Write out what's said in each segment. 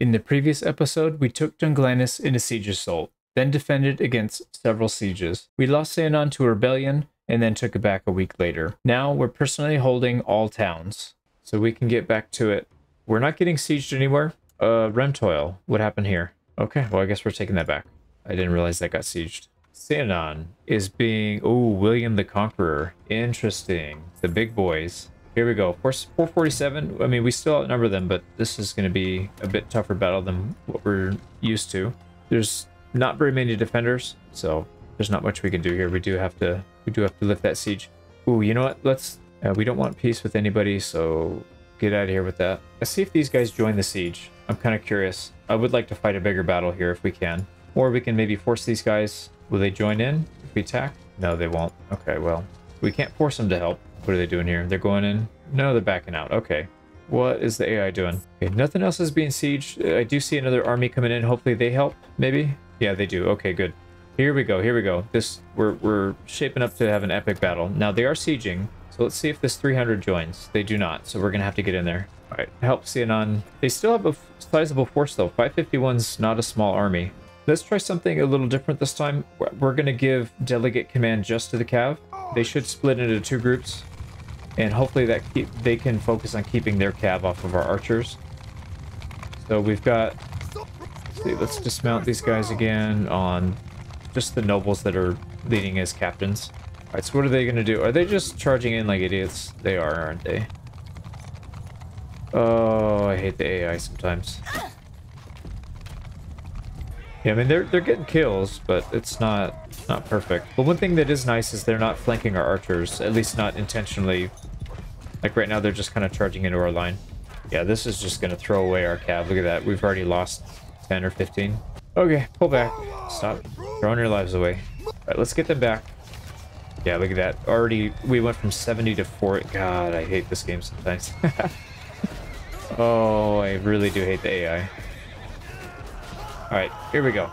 In the previous episode, we took Dunglanys in a siege assault, then defended against several sieges. We lost Seonon to a rebellion and then took it back a week later. Now we're personally holding all towns, so we can get back to it. We're not getting sieged anywhere. Uh, Remtoil, what happened here? Okay, well I guess we're taking that back. I didn't realize that got sieged. Seonon is being, oh, William the Conqueror. Interesting. The big boys. Here we go. 447. I mean, we still outnumber them, but this is going to be a bit tougher battle than what we're used to. There's not very many defenders, so there's not much we can do here. We do have to we do have to lift that siege. Ooh, you know what? Let's uh, we don't want peace with anybody, so get out of here with that. Let's see if these guys join the siege. I'm kind of curious. I would like to fight a bigger battle here if we can. Or we can maybe force these guys. Will they join in if we attack? No, they won't. Okay, well, we can't force them to help. What are they doing here? They're going in? No, they're backing out. Okay. What is the AI doing? Okay, nothing else is being sieged. Uh, I do see another army coming in. Hopefully they help, maybe? Yeah, they do. Okay, good. Here we go. Here we go. This we're we're shaping up to have an epic battle. Now they are sieging, so let's see if this 300 joins. They do not, so we're gonna have to get in there. All right, help Seonon. They still have a sizable force though. 551's not a small army. Let's try something a little different this time. We're gonna give delegate command just to the Cav. They should split into two groups and hopefully that keep, they can focus on keeping their cab off of our archers. So we've got, let's, see, let's dismount these guys again on just the nobles that are leading as captains. All right, so what are they going to do? Are they just charging in like idiots? They are, aren't they? Oh, I hate the AI sometimes. Yeah, I mean, they're, they're getting kills, but it's not not perfect. But one thing that is nice is they're not flanking our archers, at least not intentionally. Like right now, they're just kind of charging into our line. Yeah, this is just going to throw away our cav. Look at that. We've already lost 10 or 15. Okay, pull back. Stop throwing your lives away. All right, let's get them back. Yeah, look at that. Already, we went from 70 to 4. God, I hate this game sometimes. oh, I really do hate the AI. All right, here we go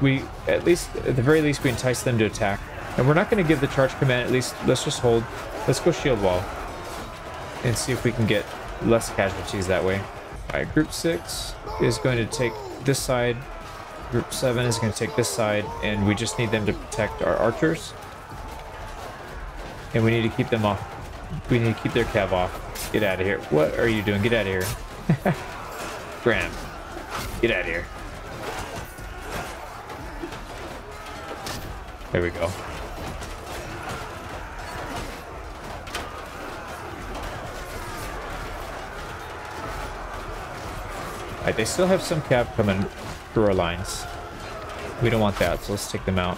we at least at the very least we entice them to attack. And we're not going to give the charge command. At least let's just hold. Let's go shield wall and see if we can get less casualties that way. All right, group six is going to take this side. Group seven is going to take this side, and we just need them to protect our archers. And we need to keep them off. We need to keep their cav off. Get out of here. What are you doing? Get out of here. Graham, get out of here. There we go. Alright, they still have some cav coming through our lines. We don't want that, so let's take them out.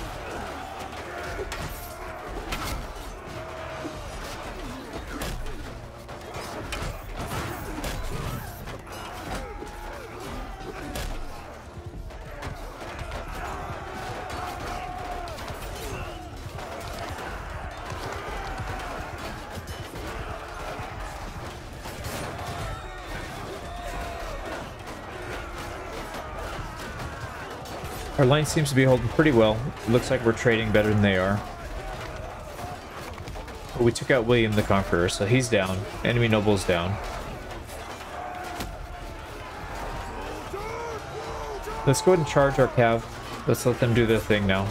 Line seems to be holding pretty well. It looks like we're trading better than they are. But we took out William the Conqueror, so he's down. Enemy noble's down. Let's go ahead and charge our cav. Let's let them do their thing now.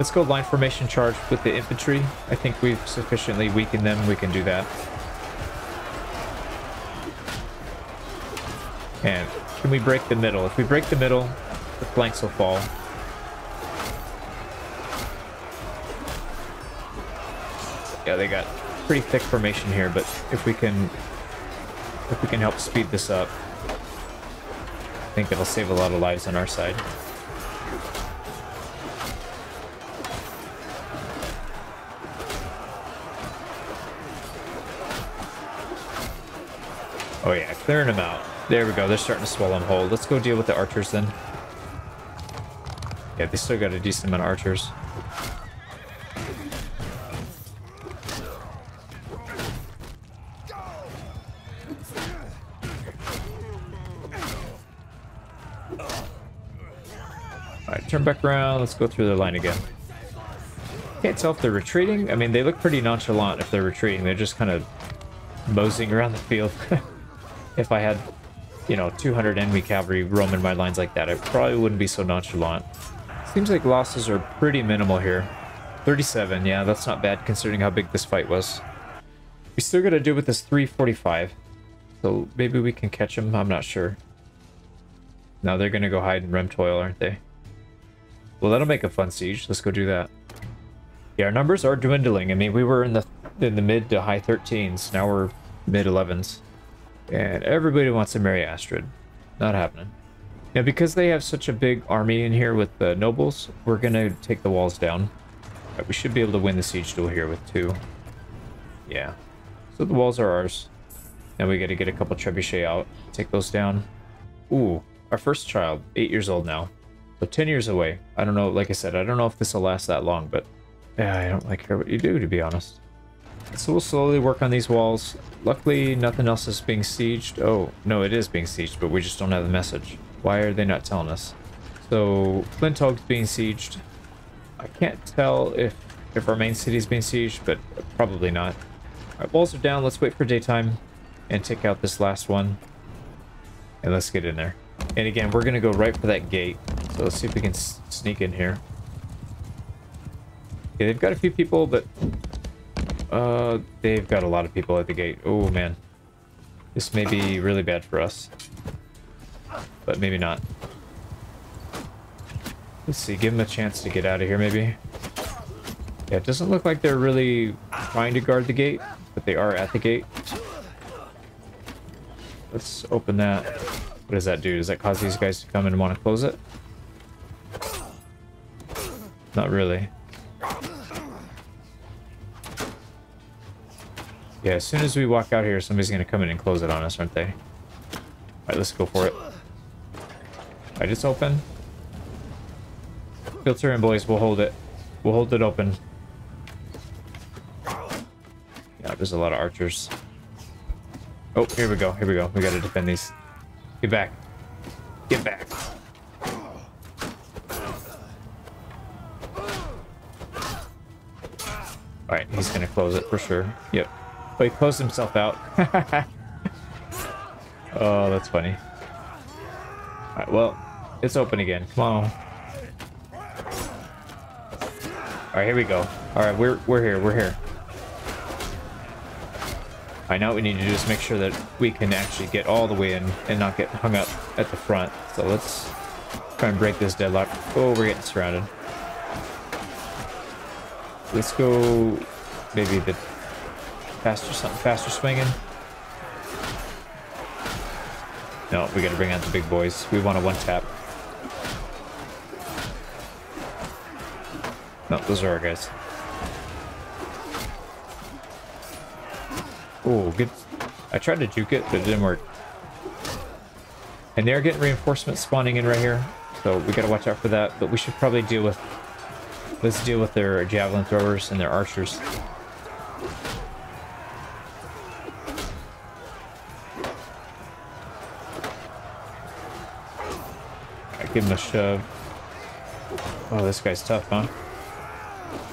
Let's go line formation charge with the infantry. I think we've sufficiently weakened them. We can do that. And can we break the middle? If we break the middle, the flanks will fall. Yeah, they got pretty thick formation here, but if we can if we can help speed this up, I think that'll save a lot of lives on our side. Oh yeah, clearing them out. There we go. They're starting to swallow and hold. Let's go deal with the archers then. Yeah, they still got a decent amount of archers. Alright, turn back around. Let's go through the line again. Can't tell if they're retreating. I mean, they look pretty nonchalant if they're retreating. They're just kind of moseying around the field. if I had, you know, 200 enemy cavalry roaming my lines like that, I probably wouldn't be so nonchalant. Seems like losses are pretty minimal here. 37, yeah, that's not bad considering how big this fight was. We still gotta do with this 345. So maybe we can catch him, I'm not sure. Now they're gonna go hide in Remtoil, aren't they? Well, that'll make a fun siege. Let's go do that. Yeah, our numbers are dwindling. I mean, we were in the in the mid to high 13s. Now we're mid 11s. And everybody wants to marry Astrid. Not happening. Now, because they have such a big army in here with the nobles, we're going to take the walls down. Right, we should be able to win the siege duel here with two. Yeah. So the walls are ours. Now we got to get a couple trebuchet out. Take those down. Ooh, our first child, eight years old now. So 10 years away. I don't know, like I said, I don't know if this will last that long, but yeah, I don't like care what you do, to be honest. So we'll slowly work on these walls. Luckily, nothing else is being sieged. Oh, no, it is being sieged, but we just don't have the message. Why are they not telling us? So, Flinthog's being sieged. I can't tell if, if our main city is being sieged, but probably not. Alright, walls are down. Let's wait for daytime and take out this last one. And let's get in there. And again, we're going to go right for that gate. So let's see if we can sneak in here. They've got a few people, but uh, they've got a lot of people at the gate. Oh, man. This may be really bad for us. But maybe not. Let's see, give them a chance to get out of here, maybe. Yeah, it doesn't look like they're really trying to guard the gate, but they are at the gate. Let's open that. What does that do? Does that cause these guys to come and want to close it? Not really. Yeah, as soon as we walk out here, somebody's going to come in and close it on us, aren't they? Alright, let's go for it. Alright, it's open. Filter in, boys. We'll hold it. We'll hold it open. Yeah, there's a lot of archers. Oh, here we go. Here we go. We gotta defend these. Get back. Get back. Alright, he's gonna close it for sure. Yep. But he closed himself out. oh, that's funny. Alright, well, it's open again. Come on. Alright, here we go. Alright, we're we're here, we're here. I know what we need to do is make sure that we can actually get all the way in and not get hung up at the front. So let's try and break this deadlock. Oh, we're getting surrounded. Let's go maybe the Faster, something faster swinging. No, we gotta bring out the big boys. We want a one tap. No, those are our guys. Oh, good. I tried to juke it, but it didn't work. And they're getting reinforcements spawning in right here. So we gotta watch out for that. But we should probably deal with... Let's deal with their javelin throwers and their archers. Give him a shove. Oh, this guy's tough, huh?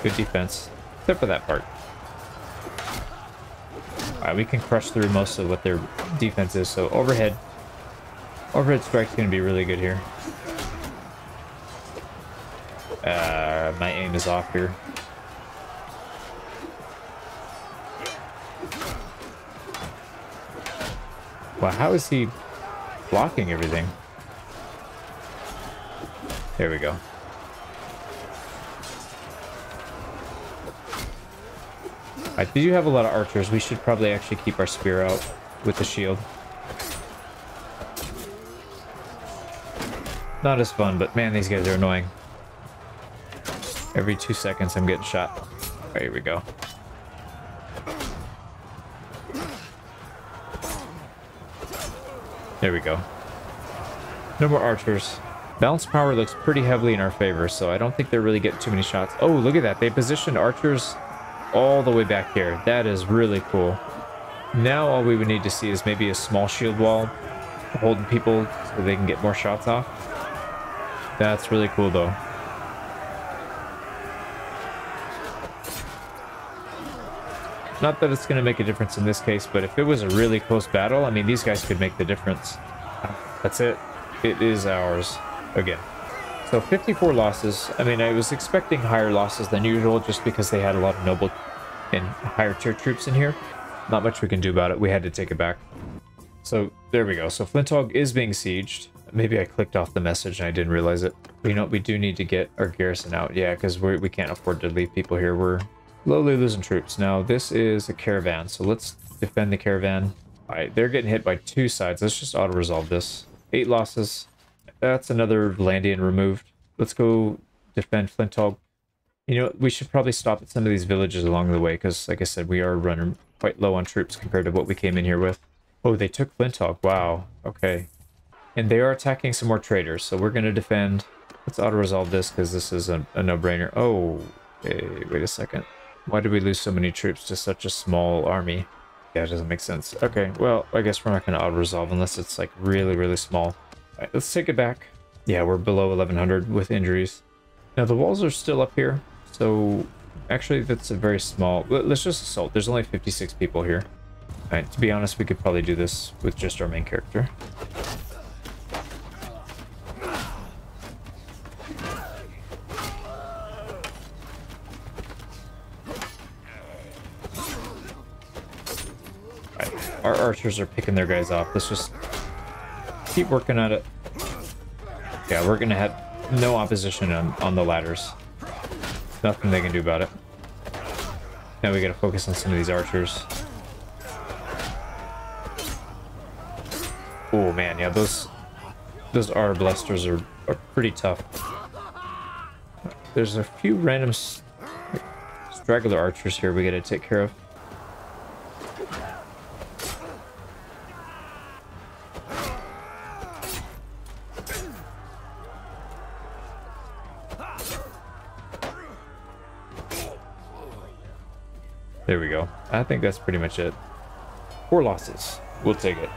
Good defense. Except for that part. Alright, we can crush through most of what their defense is, so overhead. Overhead strike's gonna be really good here. Uh, my aim is off here. Wow, how is he blocking everything? There we go. I do have a lot of archers. We should probably actually keep our spear out with the shield. Not as fun, but man, these guys are annoying. Every two seconds I'm getting shot. Right, here we go. There we go. No more archers. Balance power looks pretty heavily in our favor, so I don't think they're really getting too many shots. Oh, look at that. They positioned archers all the way back here. That is really cool. Now all we would need to see is maybe a small shield wall holding people so they can get more shots off. That's really cool, though. Not that it's going to make a difference in this case, but if it was a really close battle, I mean, these guys could make the difference. That's it. It is ours again. So 54 losses. I mean, I was expecting higher losses than usual just because they had a lot of noble and higher tier troops in here. Not much we can do about it. We had to take it back. So there we go. So Flintog is being sieged. Maybe I clicked off the message and I didn't realize it. But you know, we do need to get our garrison out. Yeah, because we can't afford to leave people here. We're slowly losing troops. Now, this is a caravan. So let's defend the caravan. All right, they're getting hit by two sides. Let's just auto-resolve this. Eight losses. That's another Vlandian removed. Let's go defend Flinthog. You know, we should probably stop at some of these villages along the way, because, like I said, we are running quite low on troops compared to what we came in here with. Oh, they took Flinthog. Wow. Okay. And they are attacking some more traders, so we're going to defend. Let's auto-resolve this, because this is a, a no-brainer. Oh, hey, wait a second. Why did we lose so many troops to such a small army? Yeah, it doesn't make sense. Okay, well, I guess we're not going to auto-resolve unless it's, like, really, really small. Let's take it back. Yeah, we're below 1100 with injuries. Now, the walls are still up here, so actually that's a very small... Let's just assault. There's only 56 people here. Alright, to be honest, we could probably do this with just our main character. Our archers are picking their guys off. Let's just keep working at it. Yeah, we're gonna have no opposition on, on the ladders. Nothing they can do about it. Now we gotta focus on some of these archers. Oh man, yeah, those those arbalesters are, are pretty tough. There's a few random straggler archers here we gotta take care of. I think that's pretty much it. Four losses. We'll take it.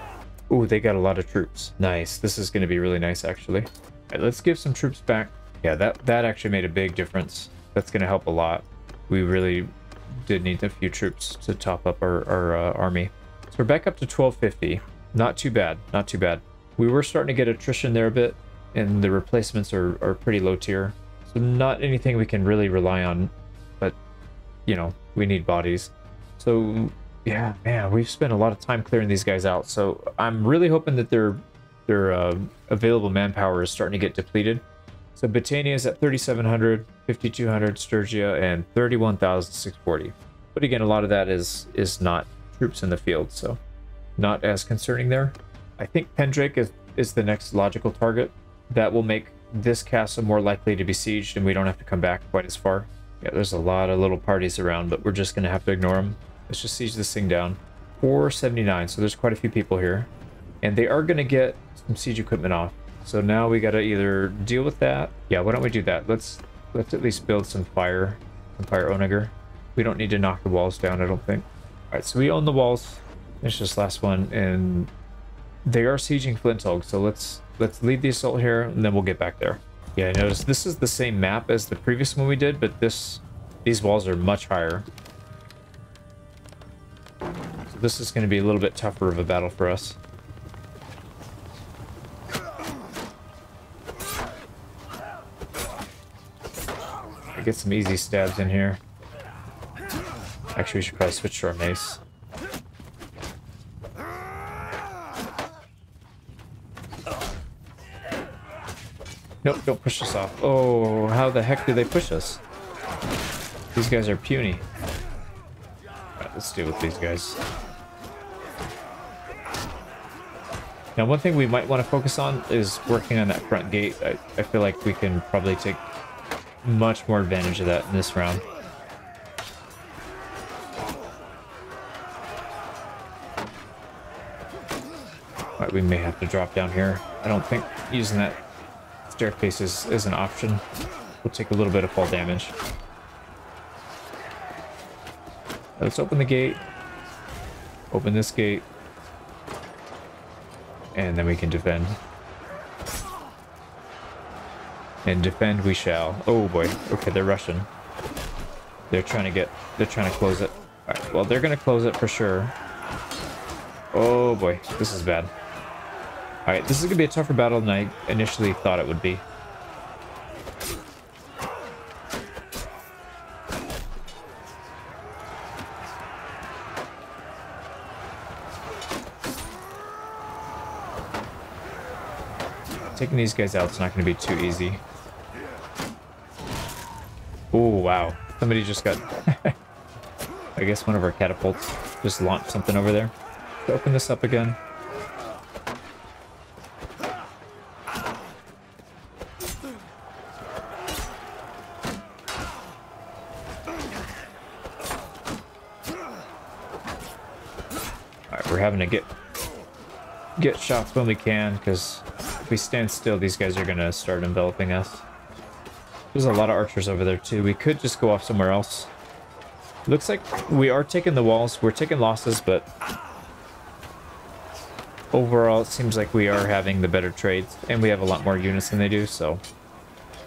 Ooh, they got a lot of troops. Nice. This is going to be really nice, actually. Right, let's give some troops back. Yeah, that, that actually made a big difference. That's going to help a lot. We really did need a few troops to top up our, our uh, army. So we're back up to 1250. Not too bad. Not too bad. We were starting to get attrition there a bit, and the replacements are, are pretty low tier. So not anything we can really rely on, but, you know, we need bodies. So yeah, man, we've spent a lot of time clearing these guys out. So I'm really hoping that their their uh, available manpower is starting to get depleted. So Battania is at 3,700, 5,200 Sturgia, and 31,640. But again, a lot of that is is not troops in the field, so not as concerning there. I think Pendrake is, is the next logical target. That will make this castle more likely to be sieged, and we don't have to come back quite as far. Yeah, there's a lot of little parties around, but we're just going to have to ignore them. Let's just siege this thing down. 479, so there's quite a few people here. And they are going to get some siege equipment off. So now we got to either deal with that. Yeah, why don't we do that? Let's let's at least build some fire, some fire onager. We don't need to knock the walls down, I don't think. All right, so we own the walls. It's this last one, and they are sieging Flinthog. So let's let's lead the assault here, and then we'll get back there. Yeah, I noticed this is the same map as the previous one we did, but this these walls are much higher. So this is going to be a little bit tougher of a battle for us. I get some easy stabs in here. Actually, we should probably switch to our mace. Nope, don't push us off. Oh, how the heck do they push us? These guys are puny. Right, let's deal with these guys. Now, one thing we might want to focus on is working on that front gate. I, I feel like we can probably take much more advantage of that in this round. Right, we may have to drop down here. I don't think using that staircase is, is an option. We'll take a little bit of fall damage. Let's open the gate. Open this gate. And then we can defend. And defend we shall. Oh boy. Okay, they're rushing. They're trying to get... They're trying to close it. Alright. Well, they're going to close it for sure. Oh boy, this is bad. Alright, this is going to be a tougher battle than I initially thought it would be. Taking these guys out is not going to be too easy. Oh, wow. Somebody just got... I guess one of our catapults just launched something over there. Open this up again. Alright, we're having to get get shots when we can, because if we stand still, these guys are going to start enveloping us. There's a lot of archers over there, too. We could just go off somewhere else. Looks like we are taking the walls. We're taking losses, but... Overall, it seems like we are having the better trades, and we have a lot more units than they do, so...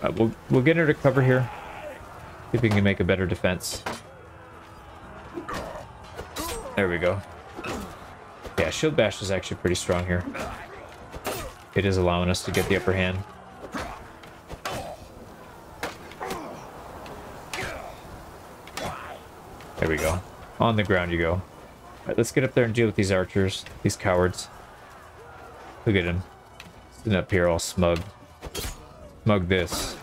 Uh, we'll, we'll get her to cover here. See if we can make a better defense. There we go. Yeah, Shield Bash is actually pretty strong here. It is allowing us to get the upper hand. There we go. On the ground you go. Alright, let's get up there and deal with these archers. These cowards. Look at him. Sitting up here all smug. Smug this.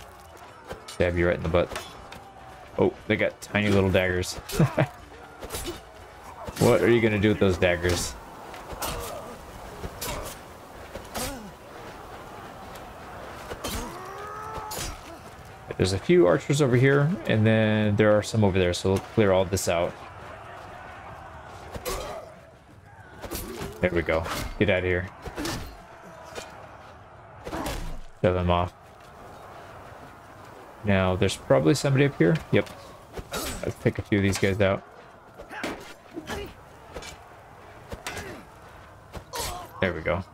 Stab you right in the butt. Oh, they got tiny little daggers. what are you going to do with those daggers? There's a few archers over here, and then there are some over there, so we'll clear all this out. There we go. Get out of here. Shove them off. Now, there's probably somebody up here. Yep. Let's pick a few of these guys out. There we go.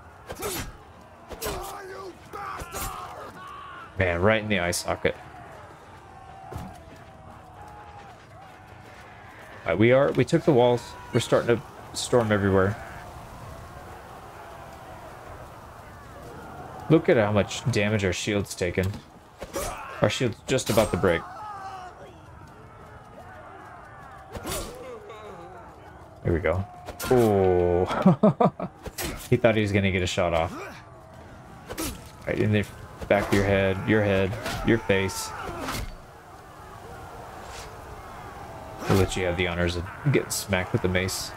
Man, right in the eye socket. Uh, we are, we took the walls. We're starting to storm everywhere. Look at how much damage our shield's taken. Our shield's just about to break. There we go. Oh, he thought he was gonna get a shot off. Right in the back of your head, your head, your face. We'll let you have the honors of getting smacked with the mace.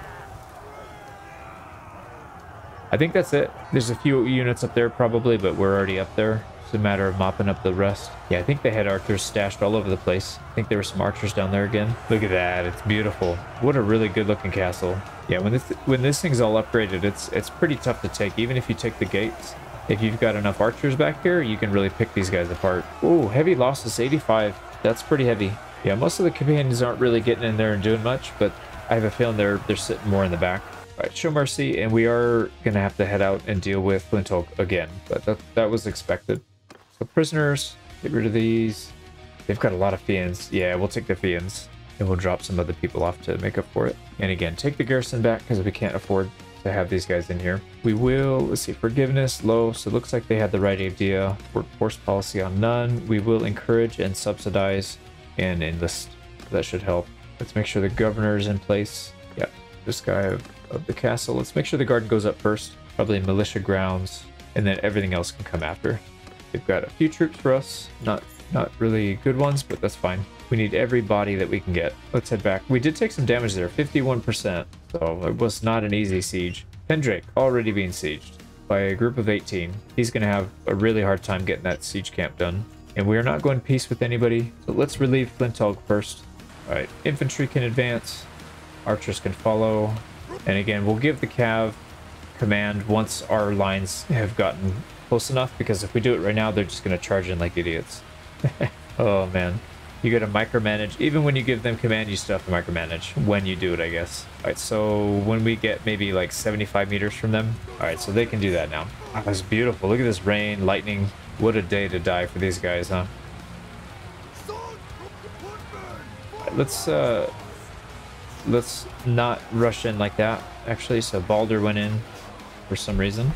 I think that's it. There's a few units up there probably, but we're already up there. It's a matter of mopping up the rest. Yeah, I think they had archers stashed all over the place. I think there were some archers down there again. Look at that. It's beautiful. What a really good looking castle. Yeah, when this when this thing's all upgraded, it's it's pretty tough to take, even if you take the gates. If you've got enough archers back here, you can really pick these guys apart. Ooh, heavy losses, 85. That's pretty heavy. Yeah, most of the companions aren't really getting in there and doing much, but I have a feeling they're they're sitting more in the back. All right, show mercy, and we are gonna have to head out and deal with Flint again, but that that was expected. So prisoners, get rid of these. They've got a lot of fians. Yeah, we'll take the fians, and we'll drop some other people off to make up for it. And again, take the garrison back because we can't afford to have these guys in here. We will, let's see, forgiveness, low, so it looks like they had the right idea. Workforce policy on none. We will encourage and subsidize and enlist. That should help. Let's make sure the governor is in place. Yep, this guy of, of the castle. Let's make sure the garden goes up first. Probably militia grounds, and then everything else can come after. They've got a few troops for us. Not not really good ones, but that's fine. We need every body that we can get. Let's head back. We did take some damage there, 51%. So it was not an easy siege. Pendrake already being sieged by a group of 18. He's going to have a really hard time getting that siege camp done. And we are not going peace with anybody. So let's relieve Flintog first. Alright, infantry can advance. Archers can follow. And again, we'll give the cav command once our lines have gotten close enough. Because if we do it right now, they're just going to charge in like idiots. oh, man. You gotta micromanage. Even when you give them command, you still have to micromanage. When you do it, I guess. Alright, so when we get maybe like 75 meters from them. Alright, so they can do that now. That was beautiful. Look at this rain, lightning. What a day to die for these guys, huh? Let's, uh... let's not rush in like that, actually. So Balder went in for some reason.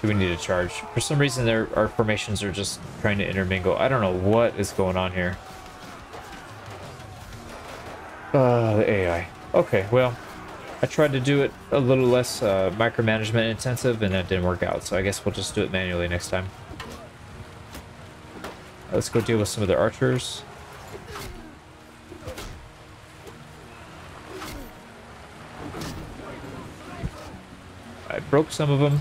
Do we need to charge? For some reason, there our formations are just trying to intermingle. I don't know what is going on here. Uh, the AI. Okay, well, I tried to do it a little less uh, micromanagement intensive, and that didn't work out. So I guess we'll just do it manually next time. Let's go deal with some of the archers. I broke some of them.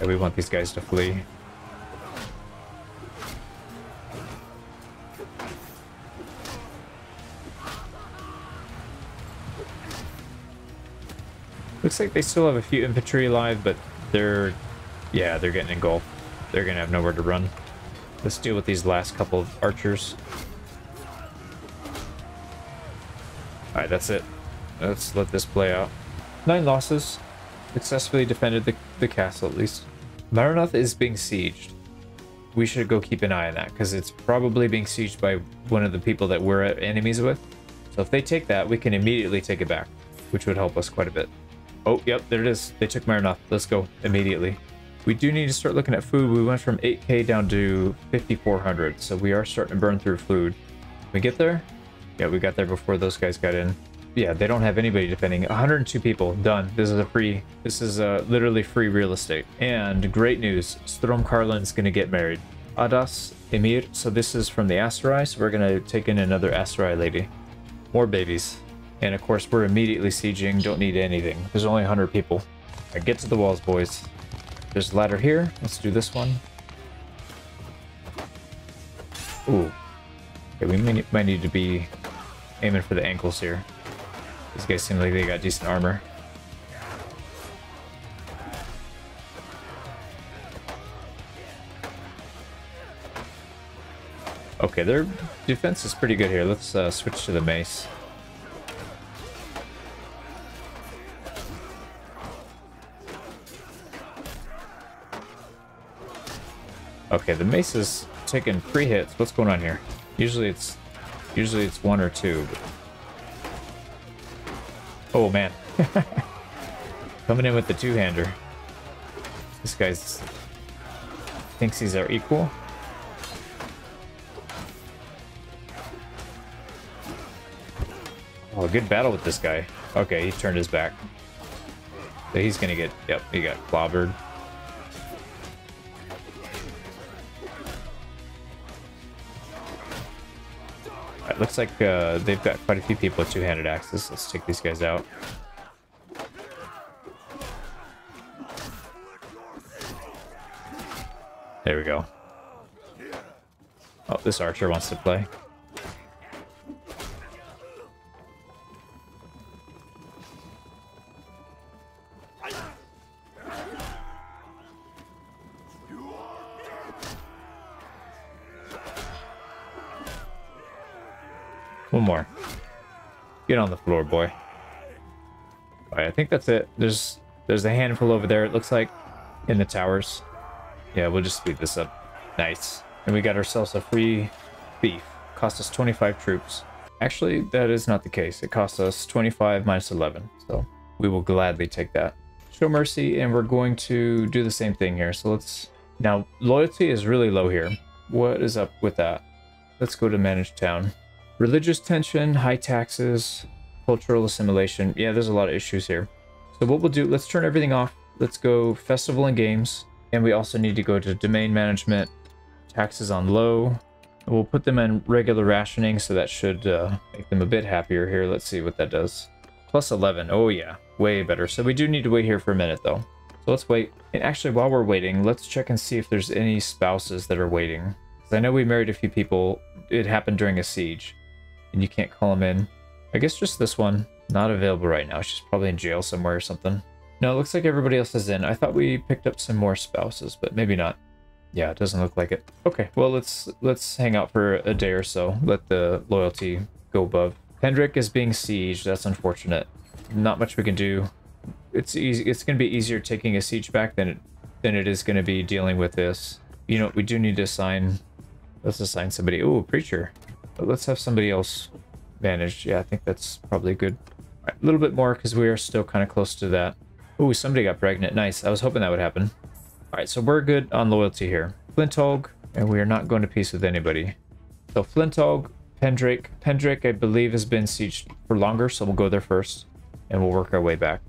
Yeah, we want these guys to flee. Looks like they still have a few infantry alive, but they're... Yeah, they're getting engulfed. They're gonna have nowhere to run. Let's deal with these last couple of archers. Alright, that's it. Let's let this play out. Nine losses. Successfully defended the, the castle, at least. Marunath is being sieged. We should go keep an eye on that, because it's probably being sieged by one of the people that we're enemies with. So if they take that, we can immediately take it back, which would help us quite a bit. Oh, yep, there it is. They took Marunath. Let's go immediately. We do need to start looking at food. We went from 8k down to 5400, so we are starting to burn through food. We get there? Yeah, we got there before those guys got in. Yeah, they don't have anybody defending. 102 people, done. This is a free, this is a literally free real estate. And great news, Stormcarlin's gonna get married. Adas Emir, so this is from the Aserai, so we're gonna take in another Aserai lady. More babies. And of course, we're immediately sieging, don't need anything. There's only 100 people. Right, get to the walls, boys. There's a ladder here. Let's do this one. Ooh. Okay, we may, might need to be aiming for the ankles here. These guys seem like they got decent armor. Okay, their defense is pretty good here. Let's uh, switch to the mace. Okay, the mace is taking three hits. What's going on here? Usually it's usually it's one or two. Oh man. Coming in with the two-hander. This guy's thinks he's our equal. Oh, good battle with this guy. Okay, he turned his back. So he's gonna get, yep, he got clobbered. Looks like uh, they've got quite a few people with two-handed axes. Let's take these guys out. There we go. Oh, this archer wants to play. Get on the floor, boy. Right, I think that's it. There's there's a handful over there, it looks like, in the towers. Yeah, we'll just speed this up. Nice. And we got ourselves a free beef. Cost us 25 troops. Actually, that is not the case. It cost us 25 minus 11. So we will gladly take that. Show mercy, and we're going to do the same thing here. So let's... Now, loyalty is really low here. What is up with that? Let's go to manage town. Religious tension, high taxes, cultural assimilation. Yeah, there's a lot of issues here. So what we'll do, let's turn everything off. Let's go festival and games. And we also need to go to domain management, taxes on low. We'll put them in regular rationing, so that should uh, make them a bit happier here. Let's see what that does. Plus 11. Oh yeah, way better. So we do need to wait here for a minute though. So let's wait. And actually, while we're waiting, let's check and see if there's any spouses that are waiting. Because I know we married a few people. It happened during a siege and you can't call them in. I guess just this one. Not available right now. She's probably in jail somewhere or something. No, it looks like everybody else is in. I thought we picked up some more spouses, but maybe not. Yeah, it doesn't look like it. Okay, well let's let's hang out for a day or so. Let the loyalty go above. Hendrik is being sieged. That's unfortunate. Not much we can do. It's easy. It's going to be easier taking a siege back than it than it is going to be dealing with this. You know, we do need to assign Let's assign somebody. Ooh, preacher. But let's have somebody else managed. Yeah, I think that's probably good. Right, a little bit more because we are still kind of close to that. Ooh, somebody got pregnant. Nice. I was hoping that would happen. All right, so we're good on loyalty here. Flintog, and we are not going to peace with anybody. So Flintog, Pendrake. Pendrake, I believe, has been sieged for longer, so we'll go there first, and we'll work our way back.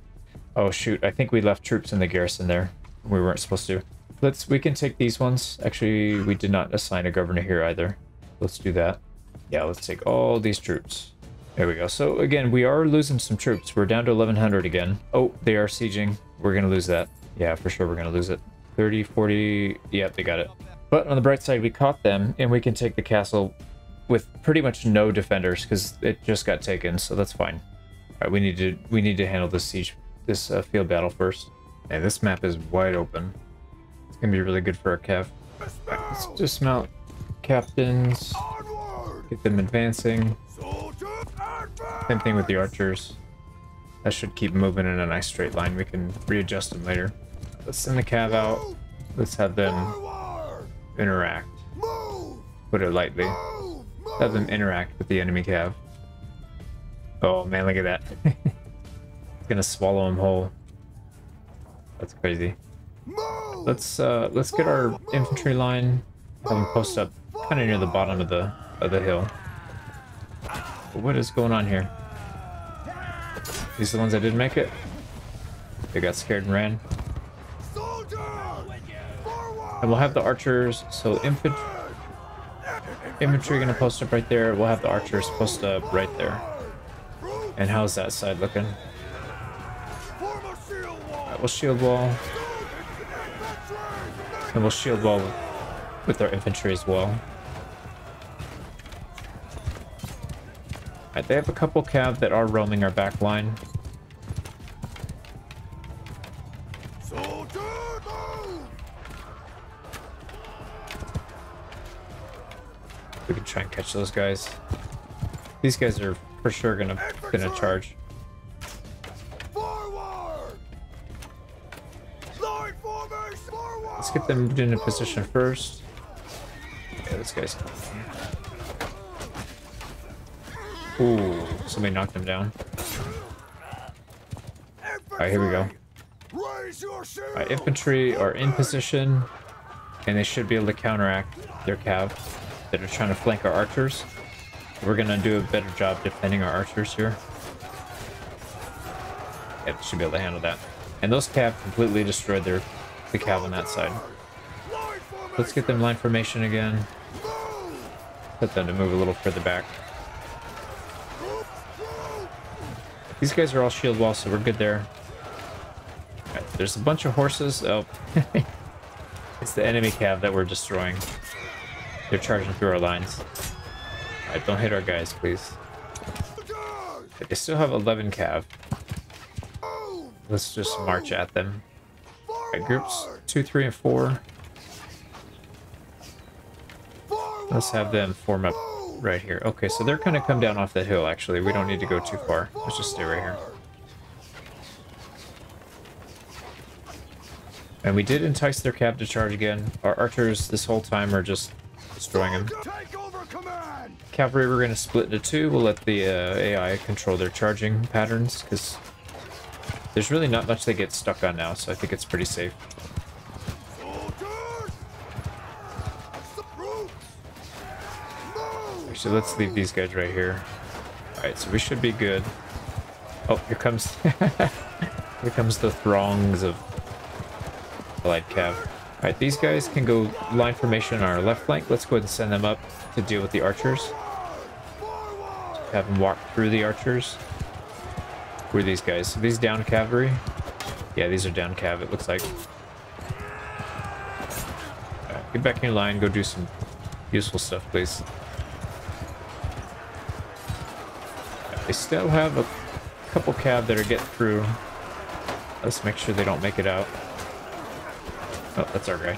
Oh, shoot. I think we left troops in the garrison there. We weren't supposed to. Let's, we can take these ones. Actually, we did not assign a governor here either. Let's do that. Yeah, let's take all these troops. There we go. So again, we are losing some troops. We're down to 1100 again. Oh, they are sieging. We're going to lose that. Yeah, for sure we're going to lose it. 30, 40. Yep, they got it. But on the bright side, we caught them and we can take the castle with pretty much no defenders because it just got taken. So that's fine. All right, we need to we need to handle this siege, this uh, field battle first. And this map is wide open. It's gonna be really good for our cav. Let's dismount captains. Get them advancing. Same thing with the archers. That should keep moving in a nice straight line. We can readjust them later. Let's send the cav out. Let's have them interact. Put it lightly. Have them interact with the enemy cav. Oh man, look at that. it's gonna swallow him whole. That's crazy. Let's uh let's get our infantry line. Have them post up kind of near the bottom of the of the hill. What is going on here? These are the ones that didn't make it? They got scared and ran. And we'll have the archers, so infantry, infantry gonna post up right there. We'll have the archers post up right there. And how's that side looking? Right, we'll shield wall. And we'll shield wall with our infantry as well. They have a couple cav that are roaming our back line. We can try and catch those guys. These guys are for sure gonna gonna charge. Let's get them in a position first. Yeah, this guy's. Ooh, somebody knocked him down. Alright, here we go. Alright, infantry are in position, and they should be able to counteract their cav that are trying to flank our archers. We're gonna do a better job defending our archers here. Yeah, should be able to handle that. And those cav completely destroyed their the cav on that side. Let's get them line formation again. Put them to move a little further back. These guys are all shield wall, so we're good there. Right, there's a bunch of horses. Oh, it's the enemy cav that we're destroying. They're charging through our lines. Alright, don't hit our guys, please. They still have 11 cav. Let's just march at them. Groups 2, 3, and 4. Let's have them form up right here. Okay, so they're kind of come down off that hill, actually. We don't need to go too far. Let's just stay right here. And we did entice their cab to charge again. Our archers this whole time are just destroying them. Cavalry we're gonna split into two. We'll let the uh, AI control their charging patterns, because there's really not much they get stuck on now, so I think it's pretty safe. So let's leave these guys right here. Alright, so we should be good. Oh, here comes... here comes the throngs of Allied Cav. Alright, these guys can go line formation on our left flank. Let's go ahead and send them up to deal with the archers. Have them walk through the archers. Who are these guys? These down cavalry? Yeah, these are down cav, it looks like. Get back in your line, go do some useful stuff, please. They still have a couple cab that are getting through. Let's make sure they don't make it out. Oh, that's our guy.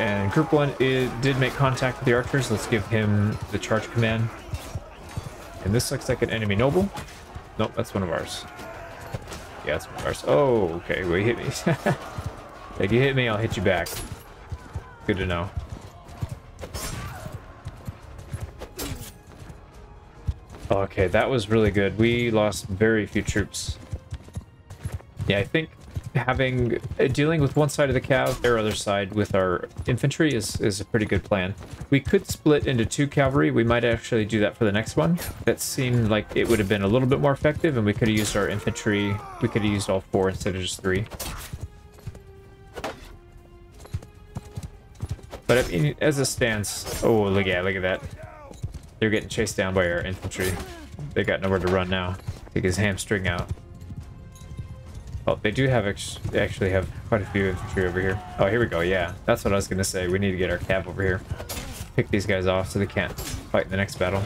And group one did make contact with the archers. Let's give him the charge command. And this looks like an enemy noble. Nope, that's one of ours. Yeah, that's one of ours. Oh, okay, well, hit me. if you hit me, I'll hit you back. Good to know. Okay, that was really good. We lost very few troops. Yeah, I think having uh, dealing with one side of the cav, their other side with our infantry is is a pretty good plan. We could split into two cavalry. We might actually do that for the next one. That seemed like it would have been a little bit more effective, and we could have used our infantry. We could have used all four instead of just three. But I mean, as it stands, oh look yeah, look at that. They're getting chased down by our infantry. They got nowhere to run now. Take his hamstring out. Oh, they do have they actually have quite a few infantry over here. Oh, here we go. Yeah, that's what I was gonna say. We need to get our cav over here. Pick these guys off so they can't fight in the next battle.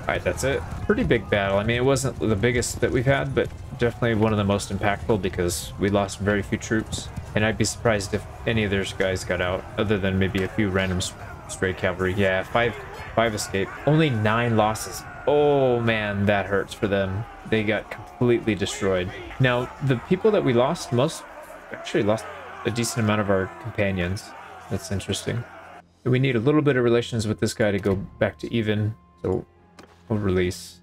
All right, that's it. Pretty big battle. I mean, it wasn't the biggest that we've had, but definitely one of the most impactful because we lost very few troops. And I'd be surprised if any of those guys got out, other than maybe a few random stray cavalry. Yeah, five Five escape. Only nine losses. Oh man, that hurts for them. They got completely destroyed. Now, the people that we lost, most actually lost a decent amount of our companions. That's interesting. We need a little bit of relations with this guy to go back to even, so we'll release.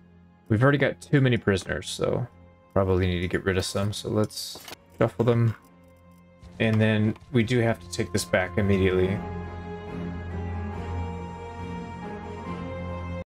We've already got too many prisoners, so probably need to get rid of some. So let's shuffle them. And then we do have to take this back immediately.